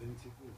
Beni çekiyor.